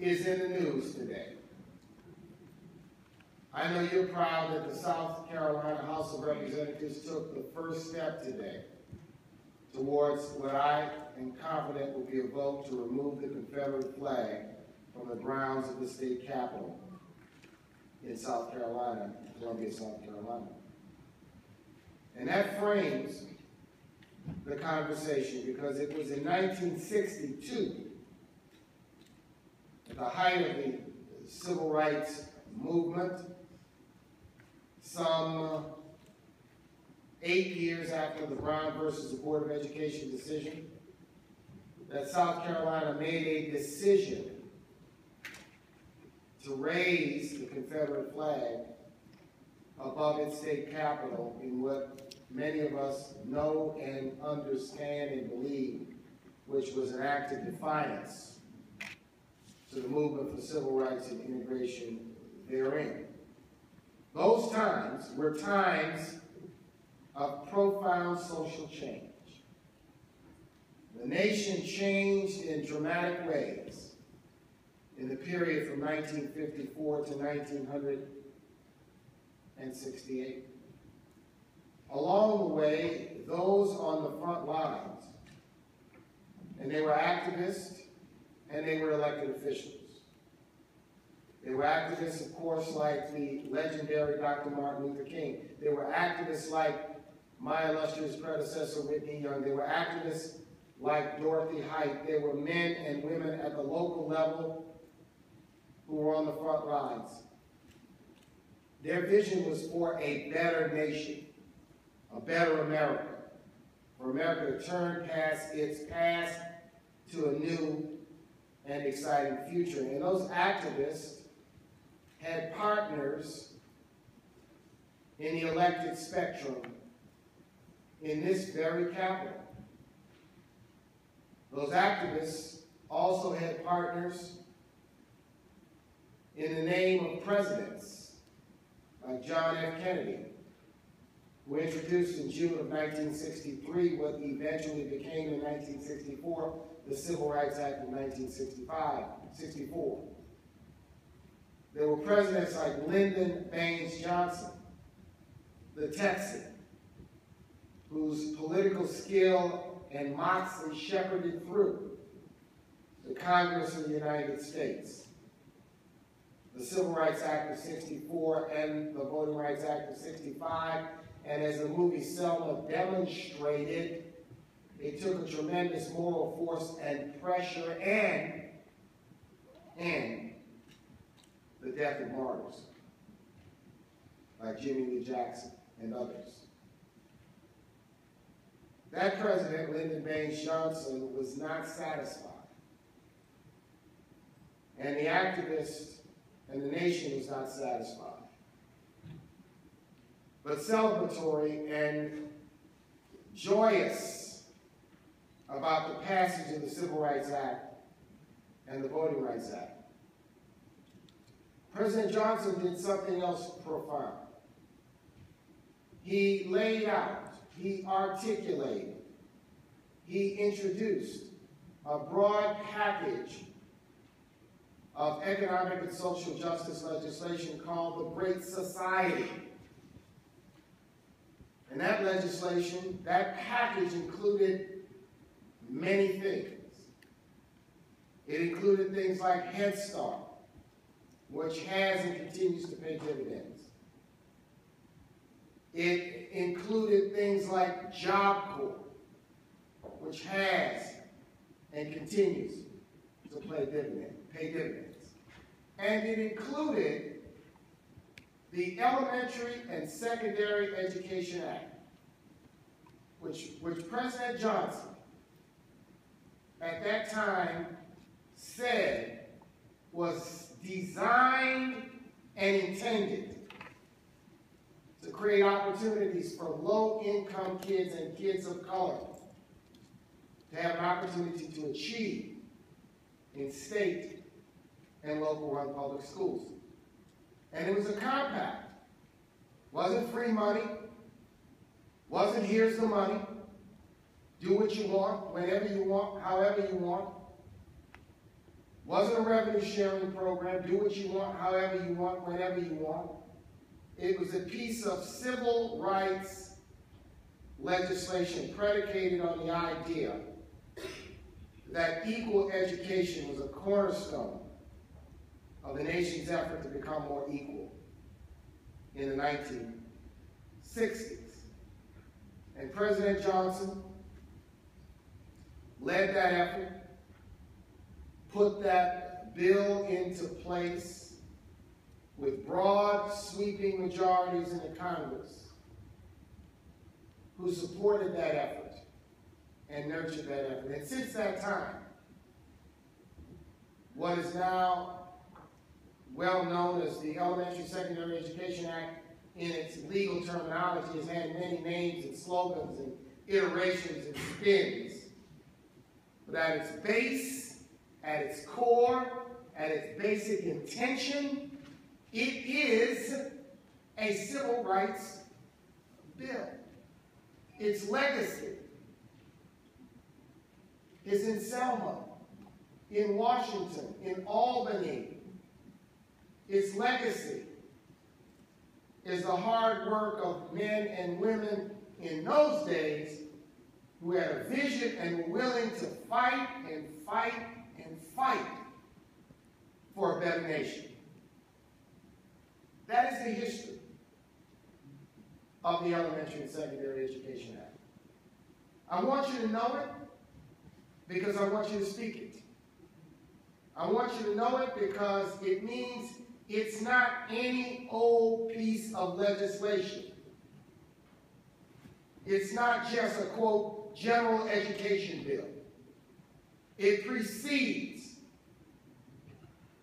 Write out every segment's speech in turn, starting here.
is in the news today. I know you're proud that the South Carolina House of Representatives took the first step today towards what I am confident will be a vote to remove the Confederate flag from the grounds of the state capitol in South Carolina, Columbia, South Carolina. And that frames the conversation because it was in 1962, at the height of the civil rights movement, some uh, eight years after the Brown versus the Board of Education decision, that South Carolina made a decision to raise the Confederate flag above its state capitol in what many of us know and understand and believe, which was an act of defiance to the movement for civil rights and integration therein. Those times were times of profound social change. The nation changed in dramatic ways in the period from 1954 to 1968. Along the way, those on the front lines, and they were activists and they were elected officials. They were activists, of course, like the legendary Dr. Martin Luther King. They were activists like my illustrious predecessor, Whitney Young. They were activists like Dorothy Height. They were men and women at the local level who were on the front lines. Their vision was for a better nation, a better America, for America to turn past its past to a new and exciting future. And those activists had partners in the elected spectrum in this very capital. Those activists also had partners in the name of presidents like John F. Kennedy, who introduced in June of 1963 what eventually became in 1964 the Civil Rights Act of 1965, 64. There were presidents like Lyndon Baines Johnson, the Texan, whose political skill and moxie shepherded through the Congress of the United States, the Civil Rights Act of 64 and the Voting Rights Act of 65, and as the movie Selma demonstrated, it took a tremendous moral force and pressure and, and the death of martyrs like Jimmy Lee Jackson and others. That president, Lyndon Baines Johnson, was not satisfied. And the activists and the nation was not satisfied. But celebratory and joyous about the passage of the Civil Rights Act and the Voting Rights Act. President Johnson did something else profound. He laid out, he articulated, he introduced a broad package of economic and social justice legislation called the Great Society. And that legislation, that package included many things. It included things like Head Start, which has and continues to pay dividends. It included things like Job Corps, which has and continues to pay, dividend, pay dividends. And it included the Elementary and Secondary Education Act, which, which President Johnson at that time said was designed and intended to create opportunities for low-income kids and kids of color to have an opportunity to achieve in state and local run public schools. And it was a compact. Wasn't free money. Wasn't here's the money. Do what you want, whenever you want, however you want Wasn't a revenue sharing program. Do what you want, however you want, whenever you want. It was a piece of civil rights legislation predicated on the idea that equal education was a cornerstone of the nation's effort to become more equal in the 1960s. And President Johnson led that effort, put that bill into place with broad, sweeping majorities in the Congress who supported that effort and nurtured that effort. And since that time, what is now well known as the Elementary Secondary Education Act in its legal terminology has had many names and slogans and iterations and spins. But at its base, at its core, at its basic intention, it is a civil rights bill. Its legacy is in Selma, in Washington, in Albany. Its legacy is the hard work of men and women in those days who had a vision and were willing to fight and fight and fight for a better nation. That is the history of the Elementary and Secondary Education Act. I want you to know it because I want you to speak it. I want you to know it because it means it's not any old piece of legislation. It's not just a, quote, general education bill. It precedes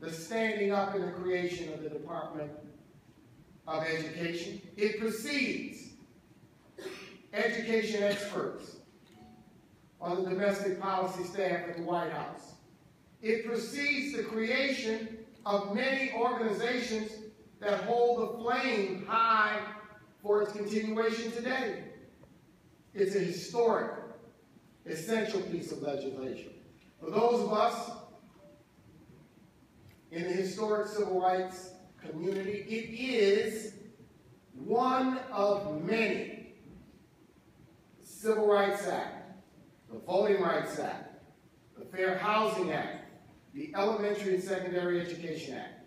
the standing up and the creation of the Department of Education. It precedes education experts on the domestic policy staff at the White House. It precedes the creation of many organizations that hold the flame high for its continuation today. It's a historic, essential piece of legislation. For those of us in the historic civil rights community, it is one of many Civil Rights Act, the Voting Rights Act, the Fair Housing Act, the Elementary and Secondary Education Act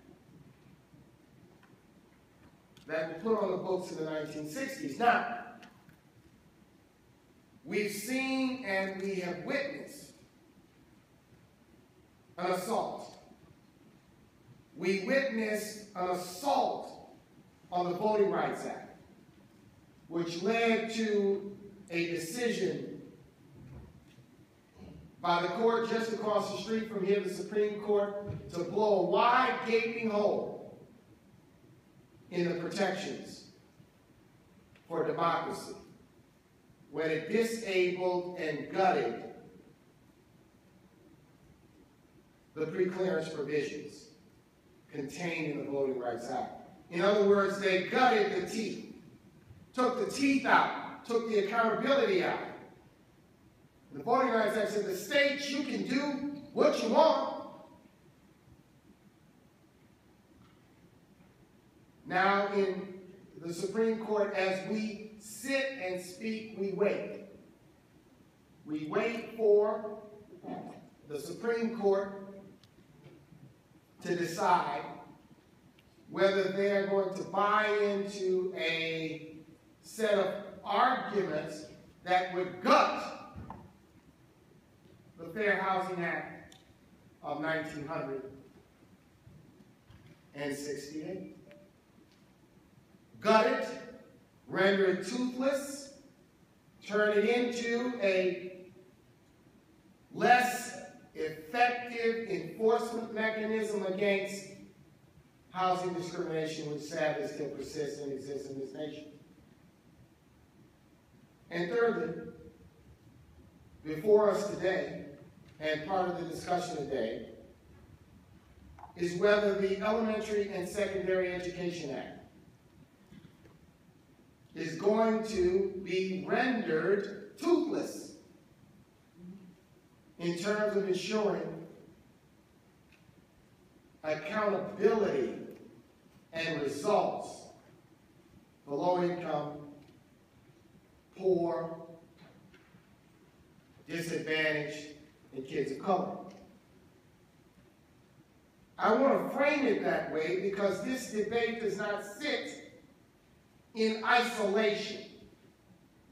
that were put on the books in the 1960s. Now, we've seen and we have witnessed an assault. We witnessed an assault on the Voting Rights Act, which led to a decision by the court just across the street from here, the Supreme Court, to blow a wide gaping hole in the protections for democracy when it disabled and gutted the preclearance provisions contained in the Voting Rights Act. In other words, they gutted the teeth, took the teeth out, took the accountability out, the Voting Rights Act said the states, you can do what you want. Now, in the Supreme Court, as we sit and speak, we wait. We wait for the Supreme Court to decide whether they are going to buy into a set of arguments that would gut the Fair Housing Act of 1968. Gut it, render it toothless, turn it into a less effective enforcement mechanism against housing discrimination, which sadly still persists and exists in this nation. And thirdly, before us today and part of the discussion today is whether the Elementary and Secondary Education Act is going to be rendered toothless in terms of ensuring accountability and results for low income, poor, disadvantaged, and kids of color. I want to frame it that way because this debate does not sit in isolation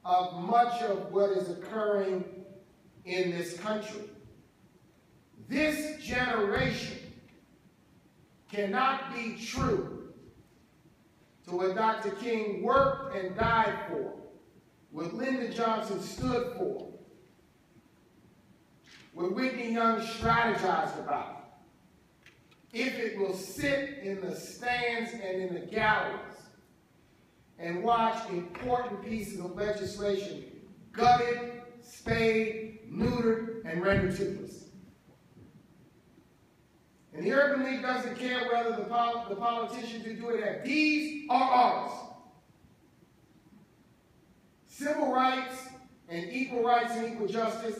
of much of what is occurring in this country. This generation cannot be true to what Dr. King worked and died for, what Lyndon Johnson stood for, what Whitney Young strategized about. If it will sit in the stands and in the galleries and watch important pieces of legislation gutted, spayed, neutered, and rendered toothless. And the Urban League doesn't care whether the, pol the politicians who do it have D's or R's. Civil rights and equal rights and equal justice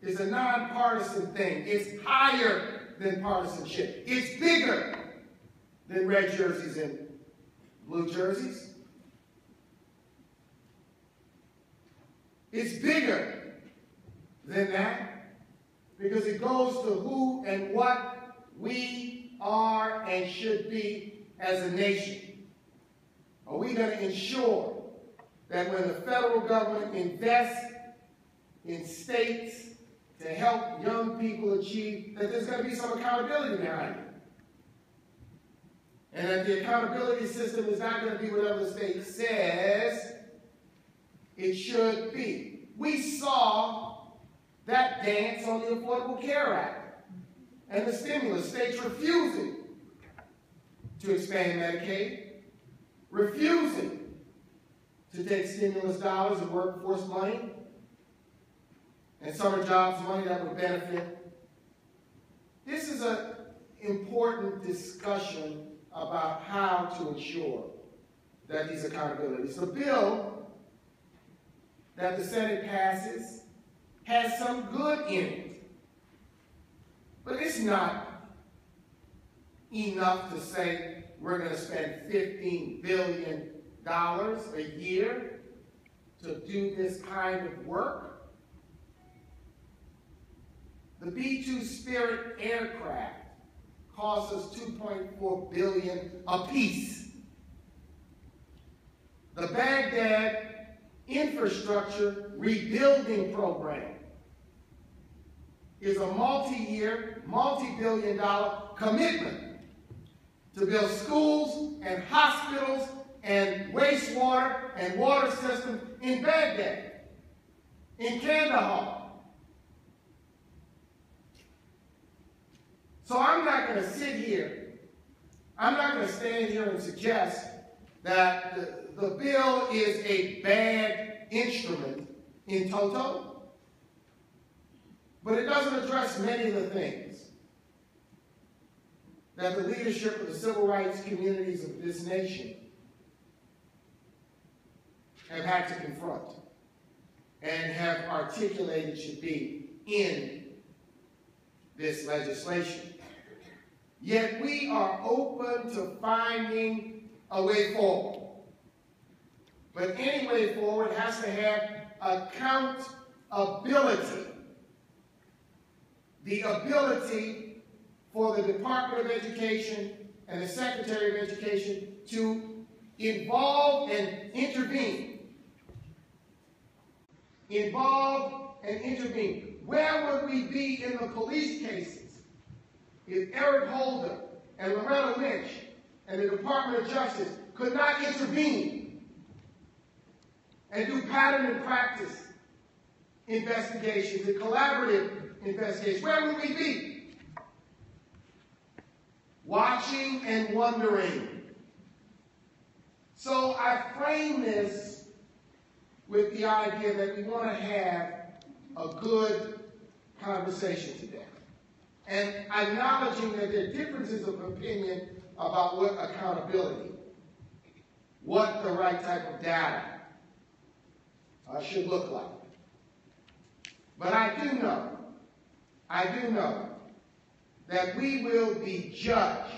is a nonpartisan thing. It's higher than partisanship. It's bigger than red jerseys and blue jerseys. It's bigger than that because it goes to who and what we are and should be as a nation. Are we going to ensure that when the federal government invests in states to help young people achieve, that there's going to be some accountability behind it? And that the accountability system is not going to be whatever the state says it should be. We saw that dance on the Affordable Care Act and the stimulus, states refusing to expand Medicaid, refusing to take stimulus dollars and workforce money and summer jobs money that would benefit. This is an important discussion about how to ensure that these accountabilities. The bill that the Senate passes has some good in it, but it's not enough to say we're going to spend $15 billion a year to do this kind of work. The B-2 Spirit aircraft costs us 2.4 billion apiece. The Baghdad infrastructure rebuilding program is a multi-year, multi-billion dollar commitment to build schools and hospitals and wastewater and water systems in Baghdad, in Kandahar, So I'm not going to sit here, I'm not going to stand here and suggest that the, the bill is a bad instrument in toto, but it doesn't address many of the things that the leadership of the civil rights communities of this nation have had to confront and have articulated should be in this legislation. Yet we are open to finding a way forward. But any way forward has to have accountability. The ability for the Department of Education and the Secretary of Education to involve and intervene. Involve and intervene. Where would we be in the police cases? If Eric Holder and Loretta Lynch and the Department of Justice could not intervene and do pattern and practice investigations and collaborative investigations, where would we be? Watching and wondering. So I frame this with the idea that we want to have a good conversation today and acknowledging that there are differences of opinion about what accountability, what the right type of data uh, should look like. But I do know, I do know that we will be judged,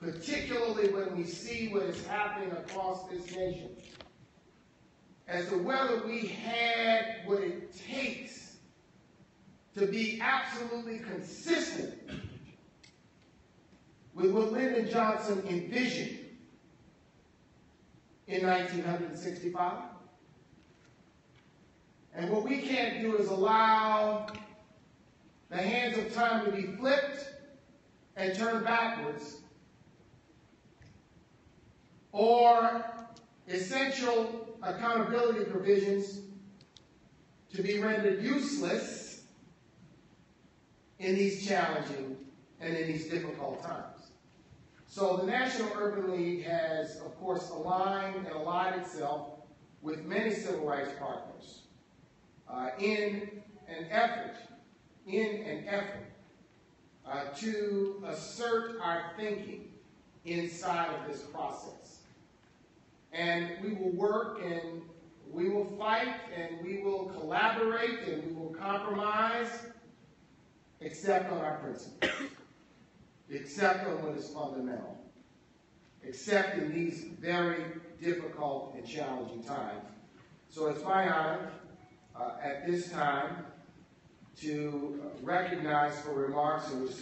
particularly when we see what is happening across this nation, as to whether we had what it takes to be absolutely consistent with what Lyndon Johnson envisioned in 1965. And what we can't do is allow the hands of time to be flipped and turned backwards, or essential accountability provisions to be rendered useless in these challenging and in these difficult times. So the National Urban League has, of course, aligned and allied itself with many civil rights partners uh, in an effort, in an effort uh, to assert our thinking inside of this process. And we will work and we will fight and we will collaborate and we will compromise, except on our principles, except on what is fundamental, except in these very difficult and challenging times. So it's my honor uh, at this time to recognize for remarks which